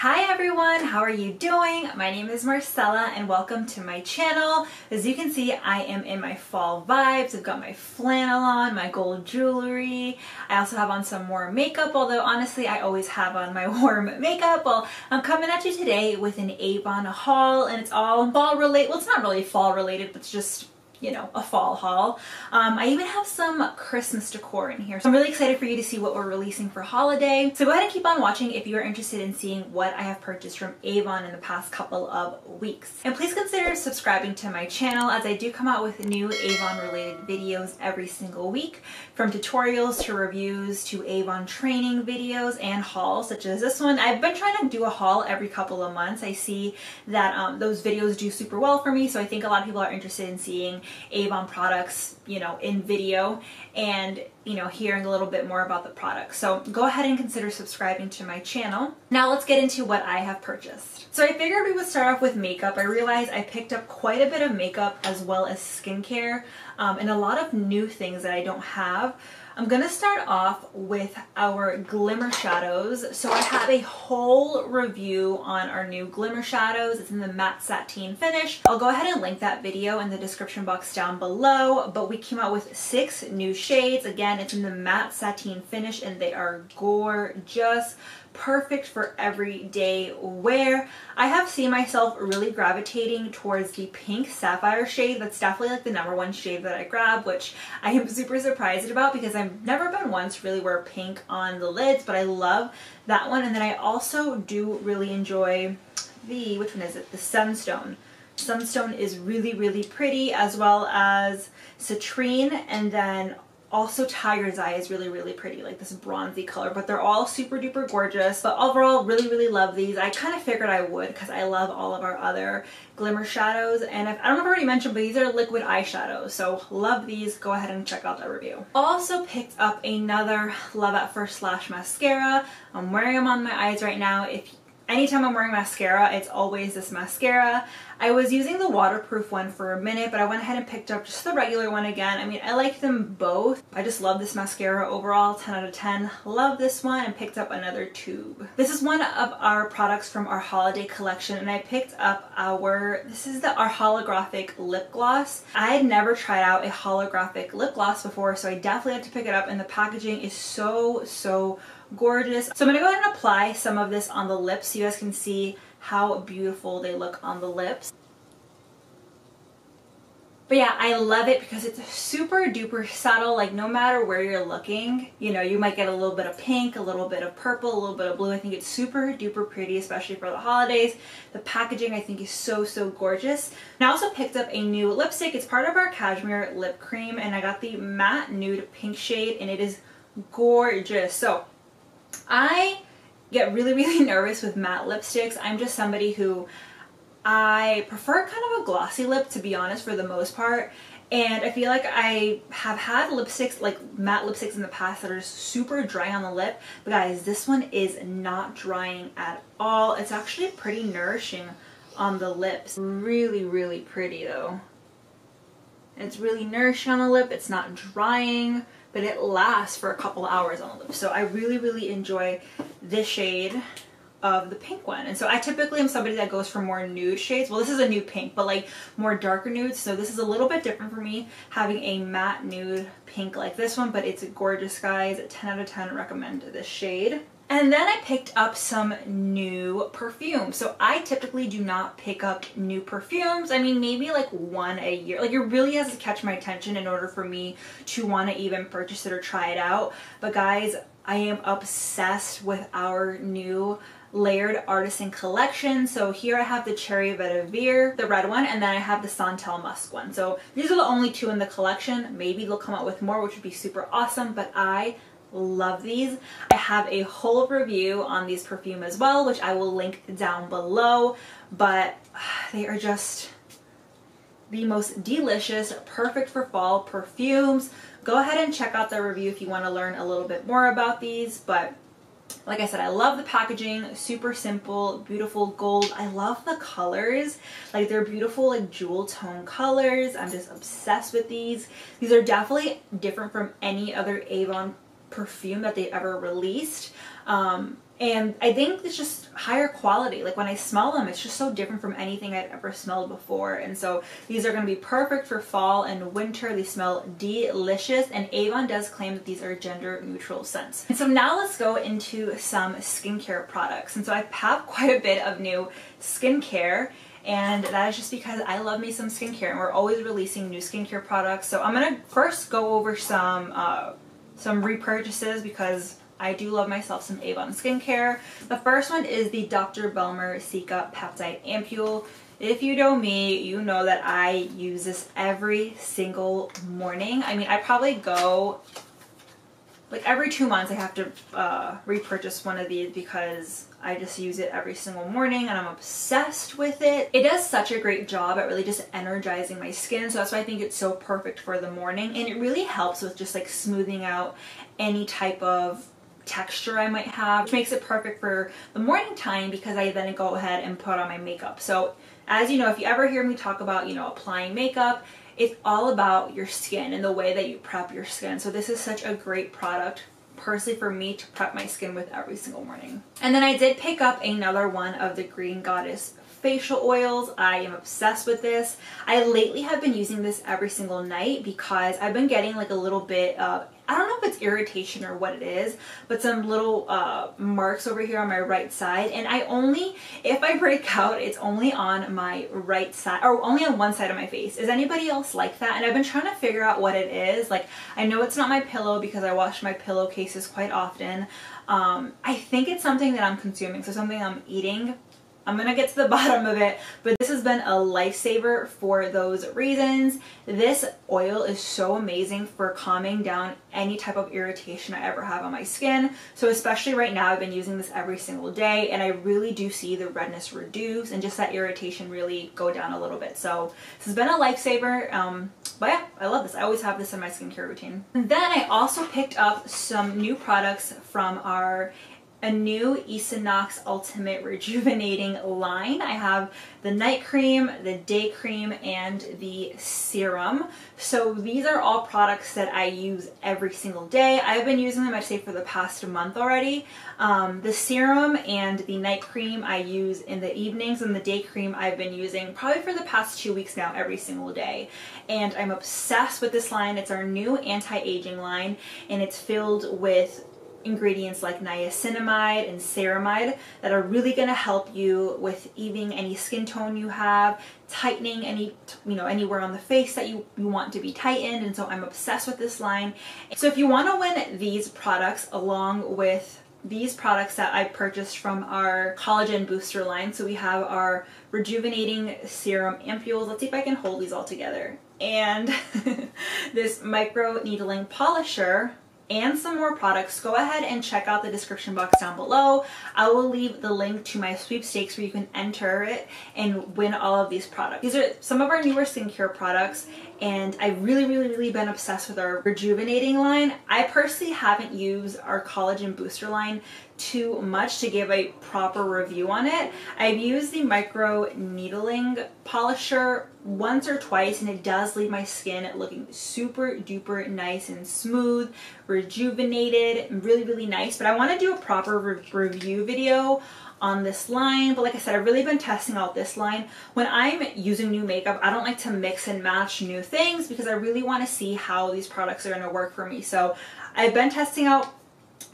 Hi everyone, how are you doing? My name is Marcella and welcome to my channel. As you can see, I am in my fall vibes. I've got my flannel on, my gold jewelry. I also have on some warm makeup, although honestly I always have on my warm makeup. Well, I'm coming at you today with an Avon haul and it's all fall related. Well, it's not really fall related, but it's just you know, a fall haul. Um, I even have some Christmas decor in here. So I'm really excited for you to see what we're releasing for holiday. So go ahead and keep on watching if you are interested in seeing what I have purchased from Avon in the past couple of weeks. And please consider subscribing to my channel as I do come out with new Avon related videos every single week from tutorials to reviews to Avon training videos and hauls such as this one. I've been trying to do a haul every couple of months. I see that um, those videos do super well for me so I think a lot of people are interested in seeing Avon products, you know, in video and, you know, hearing a little bit more about the product. So go ahead and consider subscribing to my channel. Now let's get into what I have purchased. So I figured we would start off with makeup. I realized I picked up quite a bit of makeup as well as skincare um, and a lot of new things that I don't have. I'm going to start off with our Glimmershadows. So I have a whole review on our new Glimmershadows. It's in the matte sateen finish. I'll go ahead and link that video in the description box down below, but we came out with six new shades. Again, it's in the matte sateen finish and they are gorgeous perfect for everyday wear. I have seen myself really gravitating towards the pink sapphire shade. That's definitely like the number one shade that I grab, which I am super surprised about because I've never been to really wear pink on the lids, but I love that one. And then I also do really enjoy the, which one is it? The Sunstone. Sunstone is really, really pretty as well as Citrine and then also Tiger's Eye is really, really pretty, like this bronzy color, but they're all super duper gorgeous. But overall, really, really love these. I kind of figured I would because I love all of our other glimmer shadows. And if, I don't know if I already mentioned, but these are liquid eyeshadows. So love these. Go ahead and check out that review. Also picked up another Love at First Lash mascara. I'm wearing them on my eyes right now. If anytime I'm wearing mascara, it's always this mascara. I was using the waterproof one for a minute, but I went ahead and picked up just the regular one again. I mean, I like them both. I just love this mascara overall, 10 out of 10. Love this one and picked up another tube. This is one of our products from our holiday collection and I picked up our, this is the our holographic lip gloss. I had never tried out a holographic lip gloss before, so I definitely had to pick it up and the packaging is so, so gorgeous. So I'm to go ahead and apply some of this on the lips so you guys can see how beautiful they look on the lips. But yeah, I love it because it's super duper subtle, like no matter where you're looking, you know, you might get a little bit of pink, a little bit of purple, a little bit of blue. I think it's super duper pretty, especially for the holidays. The packaging I think is so, so gorgeous. And I also picked up a new lipstick. It's part of our cashmere lip cream and I got the matte nude pink shade and it is gorgeous. So I get really, really nervous with matte lipsticks. I'm just somebody who I prefer kind of a glossy lip to be honest for the most part. And I feel like I have had lipsticks like matte lipsticks in the past that are super dry on the lip. But guys this one is not drying at all. It's actually pretty nourishing on the lips. Really really pretty though. It's really nourishing on the lip. It's not drying but it lasts for a couple hours on the lip. So I really, really enjoy this shade of the pink one. And so I typically am somebody that goes for more nude shades. Well, this is a nude pink, but like more darker nudes. So this is a little bit different for me having a matte nude pink like this one, but it's a gorgeous guys. 10 out of 10 recommend this shade. And then I picked up some new perfume. So I typically do not pick up new perfumes. I mean, maybe like one a year. Like it really has to catch my attention in order for me to want to even purchase it or try it out. But guys, I am obsessed with our new LYRD artisan collection. So here I have the Cherry Vetiver, the red one, and then I have the Santal Musk one. So these are the only two in the collection. Maybe they'll come out with more, which would be super awesome, but I love these. I have a whole review on these perfume as well, which I will link down below, but they are just the most delicious, perfect for fall perfumes. Go ahead and check out the review if you want to learn a little bit more about these, but like I said, I love the packaging, super simple, beautiful gold. I love the colors, like they're beautiful like jewel tone colors. I'm just obsessed with these. These are definitely different from any other Avon perfume that they've ever released. Um, and I think it's just higher quality. Like when I smell them, it's just so different from anything I'd ever smelled before. And so these are going to be perfect for fall and winter. They smell delicious and Avon does claim that these are gender neutral scents. And so now let's go into some skincare products. And so I have quite a bit of new skincare and that is just because I love me some skincare and we're always releasing new skincare products. So I'm going to first go over some uh, some repurchases because I do love myself some Avon skincare. The first one is the Dr. Belmeur Cica Peptide Ampule. If you know me, you know that I use this every single morning. I mean, I probably go, like every two months I have to uh, repurchase one of these because I just use it every single morning and I'm obsessed with it. It does such a great job at really just energizing my skin so that's why I think it's so perfect for the morning and it really helps with just like smoothing out any type of texture I might have, which makes it perfect for the morning time because I then go ahead and put on my makeup. So as you know, if you ever hear me talk about, you know, applying makeup, it's all about your skin and the way that you prep your skin. So this is such a great product personally for me to prep my skin with every single morning. And then I did pick up another one of the Green Goddess facial oils. I am obsessed with this. I lately have been using this every single night because I've been getting like a little bit of I don't know if it's irritation or what it is, but some little uh, marks over here on my right side. And I only, if I break out, it's only on my right side, or only on one side of my face. Is anybody else like that? And I've been trying to figure out what it is. Like, I know it's not my pillow because I wash my pillowcases quite often. Um, I think it's something that I'm consuming, so something I'm eating I'm gonna get to the bottom of it, but this has been a lifesaver for those reasons. This oil is so amazing for calming down any type of irritation I ever have on my skin. So especially right now, I've been using this every single day and I really do see the redness reduce and just that irritation really go down a little bit. So this has been a lifesaver. Um, but yeah, I love this. I always have this in my skincare routine. And then I also picked up some new products from our a new Isa Knox Ultimate Rejuvenating line. I have the night cream, the day cream, and the serum. So these are all products that I use every single day. I've been using them, I'd say, for the past month already. Um, the serum and the night cream I use in the evenings, and the day cream I've been using probably for the past two weeks now, every single day. And I'm obsessed with this line. It's our new anti-aging line, and it's filled with ingredients like niacinamide and ceramide that are really going to help you with evening any skin tone you have, tightening any, you know, anywhere on the face that you, you want to be tightened. And so I'm obsessed with this line. So if you want to win these products along with these products that I purchased from our collagen booster line. So we have our rejuvenating serum ampules. Let's see if I can hold these all together. And this micro needling polisher and some more products, go ahead and check out the description box down below. I will leave the link to my sweepstakes where you can enter it and win all of these products. These are some of our newer skincare products and I've really, really, really been obsessed with our rejuvenating line. I personally haven't used our collagen booster line too much to give a proper review on it. I've used the micro needling polisher once or twice and it does leave my skin looking super duper nice and smooth, rejuvenated, really, really nice. But I want to do a proper re review video on this line. But like I said, I've really been testing out this line. When I'm using new makeup, I don't like to mix and match new things because I really want to see how these products are going to work for me. So I've been testing out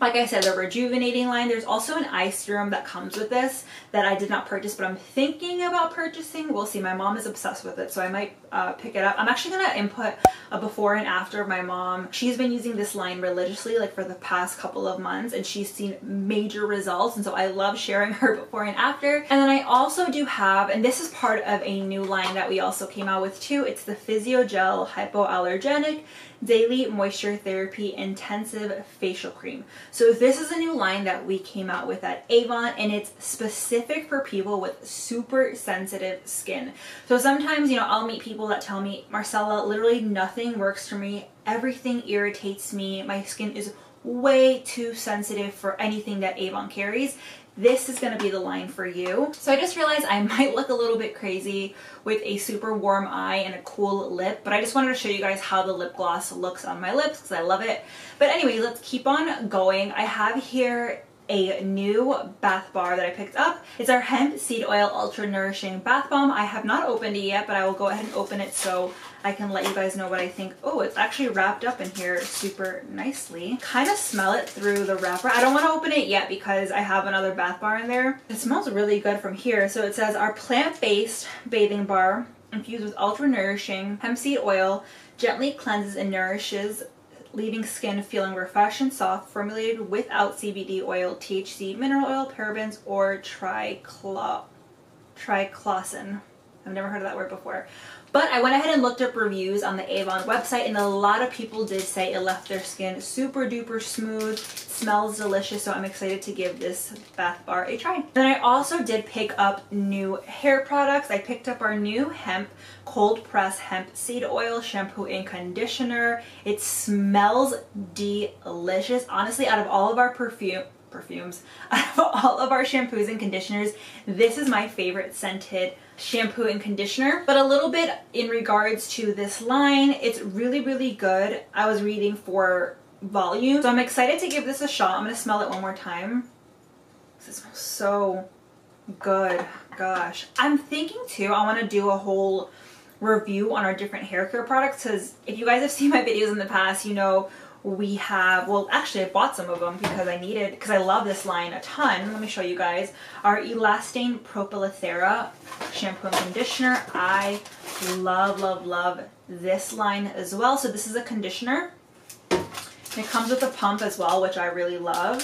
like I said, the rejuvenating line. There's also an eye serum that comes with this that I did not purchase, but I'm thinking about purchasing. We'll see. My mom is obsessed with it, so I might uh, pick it up. I'm actually to input a before and after of my mom. She's been using this line religiously like for the past couple of months, and she's seen major results, and so I love sharing her before and after. And then I also do have, and this is part of a new line that we also came out with too. It's the Physiogel Hypoallergenic Daily Moisture Therapy Intensive Facial Cream. So this is a new line that we came out with at Avon and it's specific for people with super sensitive skin. So sometimes, you know, I'll meet people that tell me, Marcella, literally nothing works for me. Everything irritates me. My skin is way too sensitive for anything that Avon carries this is going to be the line for you. So I just realized I might look a little bit crazy with a super warm eye and a cool lip, but I just wanted to show you guys how the lip gloss looks on my lips because I love it. But anyway, let's keep on going. I have here a new bath bar that I picked up. It's our hemp seed oil ultra nourishing bath bomb. I have not opened it yet, but I will go ahead and open it so I can let you guys know what I think. Oh, it's actually wrapped up in here super nicely. Kind of smell it through the wrapper. I don't want to open it yet because I have another bath bar in there. It smells really good from here. So it says our plant-based bathing bar infused with ultra nourishing hemp seed oil gently cleanses and nourishes leaving skin feeling refreshed and soft, formulated without CBD oil, THC, mineral oil, parabens, or triclo triclosan. I've never heard of that word before. But I went ahead and looked up reviews on the Avon website and a lot of people did say it left their skin super duper smooth, smells delicious, so I'm excited to give this bath bar a try. Then I also did pick up new hair products. I picked up our new hemp cold press hemp seed oil shampoo and conditioner. It smells delicious. Honestly, out of all of our perfume perfumes, out of all of our shampoos and conditioners, this is my favorite scented shampoo and conditioner. But a little bit in regards to this line, it's really, really good. I was reading for volume. So I'm excited to give this a shot. I'm to smell it one more time. It smells so good. Gosh. I'm thinking too, I want to do a whole review on our different hair care products because if you guys have seen my videos in the past, you know we have, well actually I bought some of them because I needed, because I love this line a ton. Let me show you guys. Our Elastine Propolthera shampoo and conditioner. I love, love, love this line as well. So this is a conditioner. It comes with a pump as well, which I really love.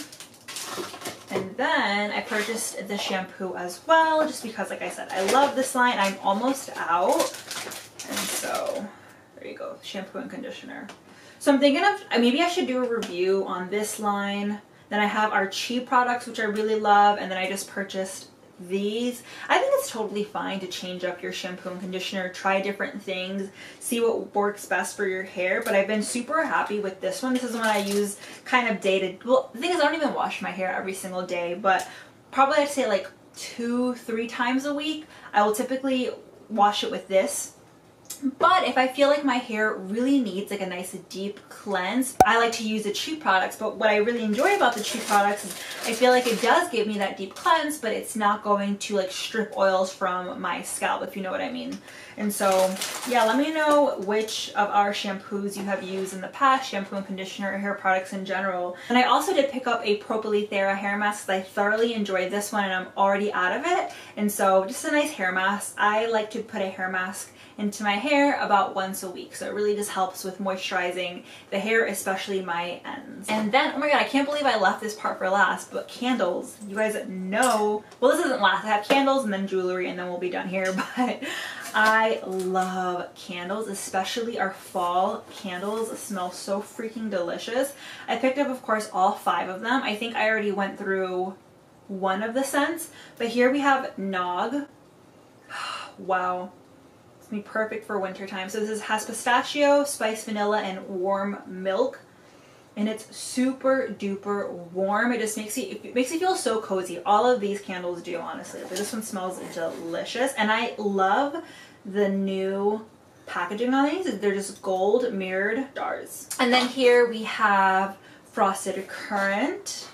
And then I purchased the shampoo as well, just because, like I said, I love this line. I'm almost out. And so, there you go, shampoo and conditioner. So I'm thinking of, uh, maybe I should do a review on this line. Then I have our Chi products, which I really love. And then I just purchased these. I think it's totally fine to change up your shampoo and conditioner, try different things, see what works best for your hair. But I've been super happy with this one. This is one I use kind of day to, well, the thing is I don't even wash my hair every single day, but probably I'd say like two, three times a week. I will typically wash it with this but if I feel like my hair really needs like a nice deep cleanse, I like to use the Chi products. But what I really enjoy about the Chi products is I feel like it does give me that deep cleanse, but it's not going to like strip oils from my scalp, if you know what I mean. And so, yeah, let me know which of our shampoos you have used in the past, shampoo and conditioner, hair products in general. And I also did pick up a Propolthera hair mask I thoroughly enjoyed this one and I'm already out of it. And so just a nice hair mask. I like to put a hair mask into my hair about once a week. So it really just helps with moisturizing the hair, especially my ends. And then, oh my god, I can't believe I left this part for last, but candles. You guys know, well this isn't last. I have candles and then jewelry and then we'll be done here, but I love candles, especially our fall candles smell so freaking delicious. I picked up, of course, all five of them. I think I already went through one of the scents, but here we have Nog. wow. Be perfect for winter time. So this is, has pistachio, spice vanilla, and warm milk and it's super duper warm. It just makes you it makes you feel so cozy. All of these candles do, honestly. But this one smells delicious, and I love the new packaging on these. They're just gold mirrored jars. And then here we have frosted currant.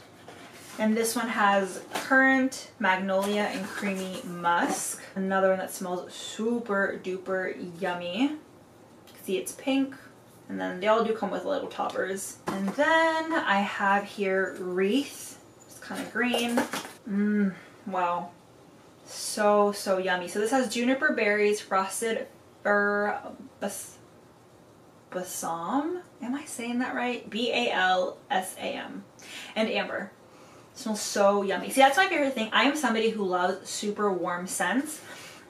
And this one has currant, magnolia, and creamy musk. Another one that smells super duper yummy. See, it's pink, and then they all do come with little toppers. And then I have here Wreath. It's kind of green. Mmm, wow. So, so yummy. So this has juniper berries, frosted fir bas balsam. Am I saying that right? B-A-L-S-A-M. And amber. Smells so yummy. See, that's my favorite thing. I am somebody who loves super warm scents.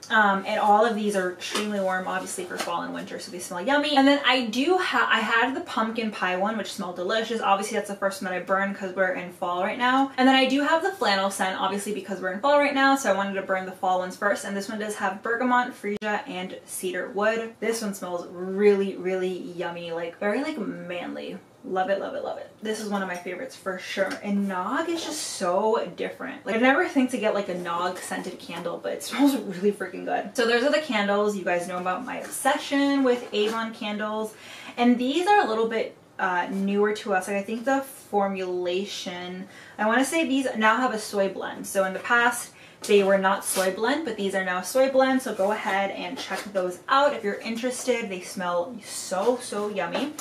Um, and all of these are extremely warm, obviously for fall and winter, so they smell yummy. And then I do have, I had the pumpkin pie one, which smelled delicious. Obviously that's the first one that I burned because we're in fall right now. And then I do have the flannel scent, obviously because we're in fall right now, so I wanted to burn the fall ones first. And this one does have bergamot, freesia, and cedar wood. This one smells really, really yummy, like very like manly. Love it, love it, love it. This is one of my favorites for sure. And Nog is just so different. Like I never think to get like a Nog scented candle, but it smells really freaking good. So those are the candles. You guys know about my obsession with Avon candles. And these are a little bit uh, newer to us. Like I think the formulation, I want to say these now have a soy blend. So in the past, they were not soy blend, but these are now soy blend. So go ahead and check those out if you're interested. They smell so, so yummy.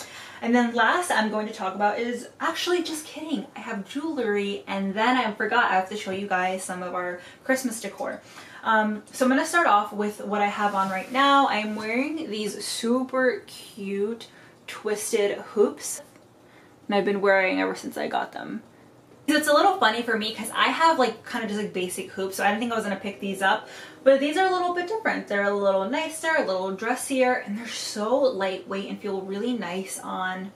And then last I'm going to talk about is actually just kidding. I have jewelry and then I forgot I have to show you guys some of our Christmas decor. Um, so I'm going to start off with what I have on right now. I'm wearing these super cute twisted hoops and I've been wearing ever since I got them. It's a little funny for me because I have like kind of just like basic hoops so I didn't think I was to pick these up but these are a little bit different. They're a little nicer, a little dressier and they're so lightweight and feel really nice on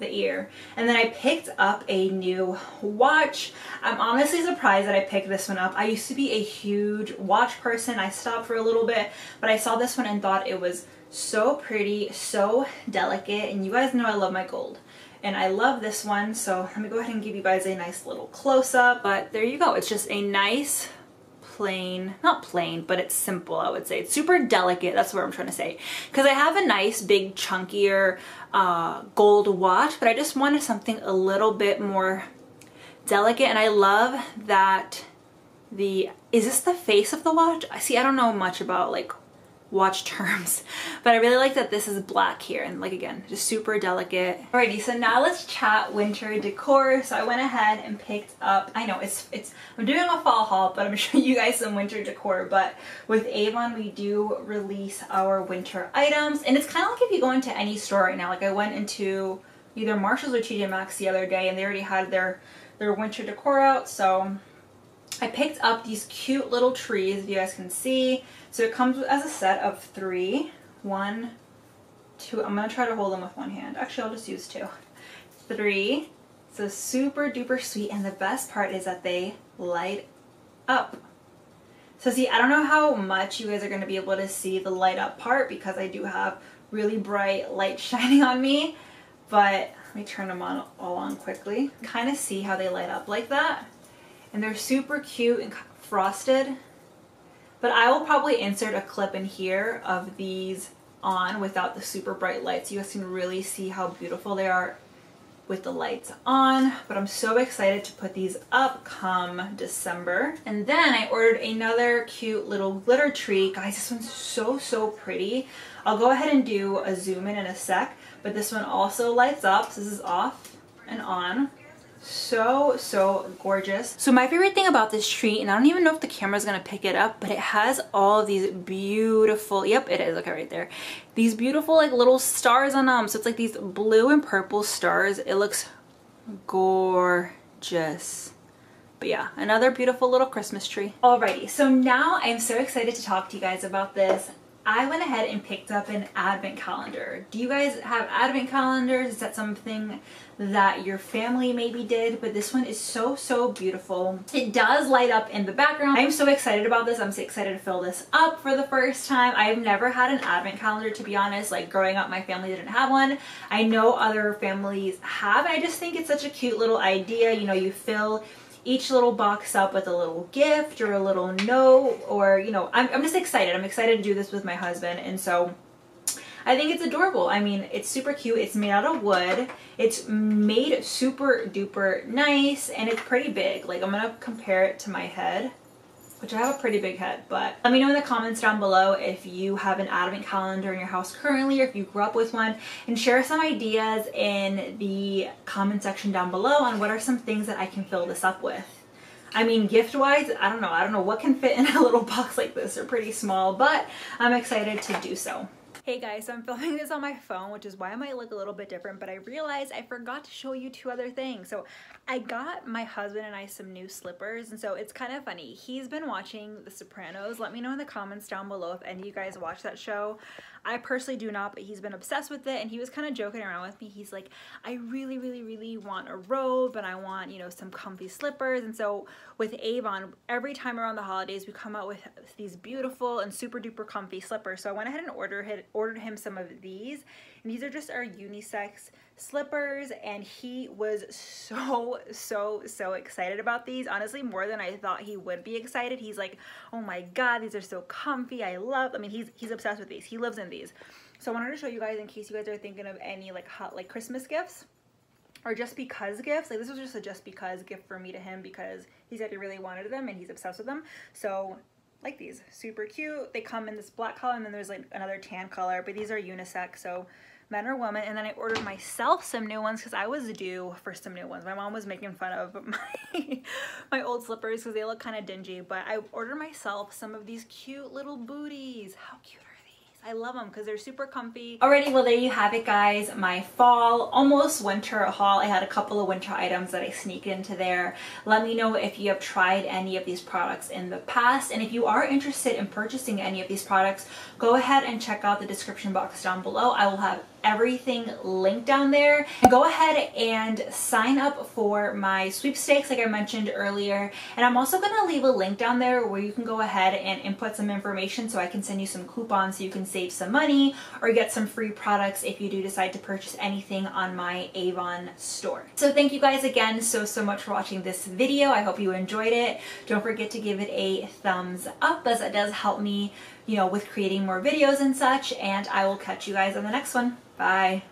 the ear. And then I picked up a new watch. I'm honestly surprised that I picked this one up. I used to be a huge watch person. I stopped for a little bit, but I saw this one and thought it was so pretty, so delicate, and you guys know I love my gold and I love this one so let me go ahead and give you guys a nice little close-up. But there you go. It's just a nice plain not plain but it's simple I would say. It's super delicate that's what I'm trying to say. Because I have a nice big chunkier uh, gold watch but I just wanted something a little bit more delicate. And I love that the is this the face of the watch? I see I don't know much about like watch terms. But I really like that this is black here and like again, just super delicate. Alrighty, so now let's chat winter decor. So I went ahead and picked up, I know it's, it's I'm doing a fall haul, but I'm showing you guys some winter decor. But with Avon, we do release our winter items. And it's kind of like if you go into any store right now, like I went into either Marshall's or TJ Maxx the other day and they already had their, their winter decor out. So I picked up these cute little trees, if you guys can see. So it comes as a set of three. One, two, I'm going to try to hold them with one hand. Actually, I'll just use two. Three. So super duper sweet. And the best part is that they light up. So see, I don't know how much you guys are going to be able to see the light up part because I do have really bright light shining on me. But let me turn them on all on quickly. Kind of see how they light up like that. And they're super cute and frosted. But I will probably insert a clip in here of these on without the super bright lights. You guys can really see how beautiful they are with the lights on, but I'm so excited to put these up come December. And then I ordered another cute little glitter tree. Guys, this one's so, so pretty. I'll go ahead and do a zoom in in a sec, but this one also lights up. So this is off and on so so gorgeous. So my favorite thing about this tree and i don't even know if the camera is going to pick it up but it has all of these beautiful yep it is okay right there. These beautiful like little stars on them so it's like these blue and purple stars. It looks gorgeous. But yeah, another beautiful little Christmas tree. Alrighty, so now I'm so excited to talk to you guys about this I went ahead and picked up an advent calendar. Do you guys have advent calendars? Is that something that your family maybe did? But this one is so, so beautiful. It does light up in the background. I'm so excited about this. I'm so excited to fill this up for the first time. I've never had an advent calendar to be honest. Like growing up, my family didn't have one. I know other families have. and I just think it's such a cute little idea. You know, you fill each little box up with a little gift or a little note or, you know, I'm, I'm just excited. I'm excited to do this with my husband. And so I think it's adorable. I mean, it's super cute. It's made out of wood. It's made super duper nice and it's pretty big. Like I'm going to compare it to my head which I have a pretty big head, but let me know in the comments down below if you have an advent calendar in your house currently or if you grew up with one and share some ideas in the comment section down below on what are some things that I can fill this up with. I mean, gift-wise, I don't know. I don't know what can fit in a little box like this. They're pretty small, but I'm excited to do so. Hey guys, so I'm filming this on my phone, which is why I might look a little bit different, but I realized I forgot to show you two other things. So I got my husband and I some new slippers, and so it's kind of funny. He's been watching The Sopranos. Let me know in the comments down below if any of you guys watch that show. I personally do not, but he's been obsessed with it, and he was kind of joking around with me. He's like, I really, really, really want a robe, and I want, you know, some comfy slippers, and so with Avon, every time around the holidays, we come out with these beautiful and super duper comfy slippers. So I went ahead and ordered, ordered him some of these, and these are just our unisex slippers and he was so so so excited about these honestly more than I thought he would be excited he's like oh my god these are so comfy I love I mean he's he's obsessed with these he lives in these so I wanted to show you guys in case you guys are thinking of any like hot like Christmas gifts or just because gifts. Like this was just a just because gift for me to him because he said he really wanted them and he's obsessed with them. So like these, super cute. They come in this black color and then there's like another tan color, but these are unisex. So men or women. And then I ordered myself some new ones because I was due for some new ones. My mom was making fun of my, my old slippers because they look kind of dingy, but I ordered myself some of these cute little booties. How cute are these? I love them because they're super comfy. Alrighty, well there you have it guys. My fall, almost winter haul. I had a couple of winter items that I sneaked into there. Let me know if you have tried any of these products in the past. And if you are interested in purchasing any of these products, go ahead and check out the description box down below. I will have everything linked down there. Go ahead and sign up for my sweepstakes like I mentioned earlier. And I'm also going to leave a link down there where you can go ahead and input some information so I can send you some coupons so you can save some money or get some free products if you do decide to purchase anything on my Avon store. So thank you guys again so, so much for watching this video. I hope you enjoyed it. Don't forget to give it a thumbs up as it does help me, you know, with creating more videos and such. And I will catch you guys on the next one. Bye.